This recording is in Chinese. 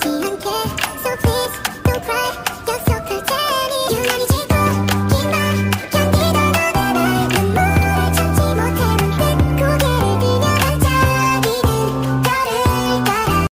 既然